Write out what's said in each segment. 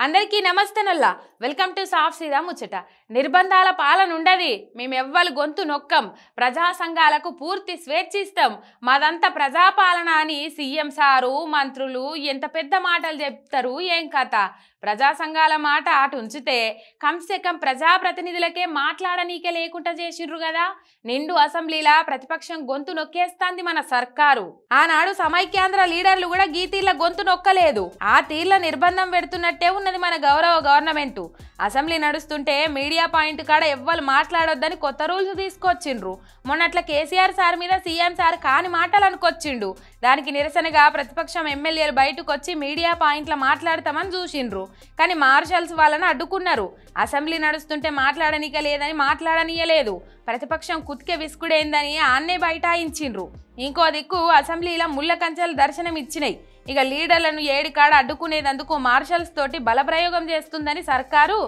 అందరికీ నమస్తేనల్లా welcome to సాఫ్ సీదా ముచ్చట. నిర్బంధాల పాలన ఉండది. మేమెవ్వరు గొంతు నొక్కం. ప్రజా సంఘాలకు పూర్తి స్వేచ్ఛిస్తాం మాదంతా ప్రజాపాలన అని సీఎం సారు మంత్రులు ఎంత పెద్ద మాటలు చెప్తారు ఏం కథ? ప్రజా సంఘాల మాట అటు ఉంచితే కంసే కం ప్రజాప్రతినిధులకే మాట్లాడనీకే లేకుండా చేసిర్రు కదా? నిండు అసెంబ్లీలా ప్రతిపక్షం గొంతు నొక్కేస్తాంది మన సర్కారు. ఆనాడు సమైక్యాంధ్ర లీడర్లు కూడా గీతీర్ల గొంతు నొక్కలేదు. ఆ తీర్ల నిర్బంధం పెడుతున్నట్టే ఉన్నది మన గౌరవ గవర్నమెంట్. అసెంబ్లీ నడుస్తుంటే మీడియా పాయింట్ కాడ ఎవ్వరు మాట్లాడొద్దని కొత్త రూల్స్ తీసుకొచ్చిండ్రు. మొన్నట్ల కేసీఆర్ సార్ మీద సీఎం సార్ కాని మాటలు అనుకొచ్చిండు. దానికి నిరసనగా ప్రతిపక్షం ఎమ్మెల్యేలు బయటకు వచ్చి మీడియా పాయింట్ల మాట్లాడతామని చూసిండ్రు. కానీ మార్షల్స్ వాళ్ళని అడ్డుకున్నారు. అసెంబ్లీ నడుస్తుంటే మాట్లాడనీక లేదని మాట్లాడనీయలేదు. ప్రతిపక్షం కుతికే విసుకుడేందని ఆన్నే బైఠాయించిండ్రు. ఇంకో దిక్కు అసెంబ్లీలో ముళ్ళ కంచెలు దర్శనం ఇచ్చినాయి ఇక లీడర్లను ఏడికాడ అడ్డుకునేందుకు మార్షల్స్ తోటి బలప్రయోగం చేస్తుందని సర్కారు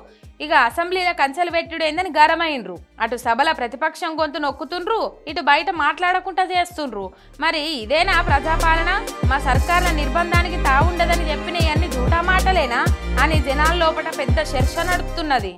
ఇక అసెంబ్లీలో కంచెలు పెట్టుడేందని గరమైండ్రు. అటు సభల ప్రతిపక్షం గొంతు నొక్కుతుండ్రు ఇటు బయట మాట్లాడకుండా చేస్తుండ్రు. మరి ఇదేనా ప్రజాపాలన? మా సర్కార్ల నిర్బంధానికి తావుండదని చెప్పినవన్నీ జూటా మాటలేనా? అని జనాల లోపల పెద్ద చర్చ నడుపుతున్నది.